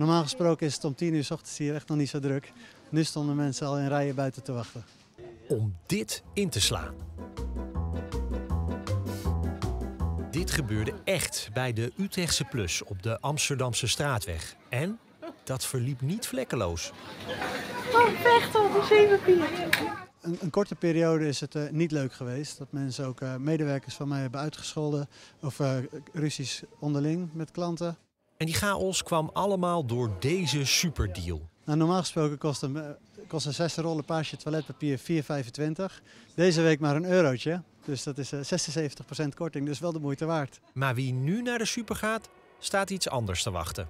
Normaal gesproken is het om 10 uur s ochtends hier echt nog niet zo druk. Nu stonden mensen al in rijen buiten te wachten. Om dit in te slaan. Dit gebeurde echt bij de Utrechtse Plus op de Amsterdamse straatweg. En dat verliep niet vlekkeloos. Oh, vecht op wc-papier. Een, een korte periode is het eh, niet leuk geweest. Dat mensen ook eh, medewerkers van mij hebben uitgescholden. Of eh, ruzies onderling met klanten. En die chaos kwam allemaal door deze superdeal. Nou, normaal gesproken kost een, eh, kost een zes rollen paasje toiletpapier 4,25. Deze week maar een eurotje. Dus dat is eh, 76% korting, dus wel de moeite waard. Maar wie nu naar de super gaat, staat iets anders te wachten.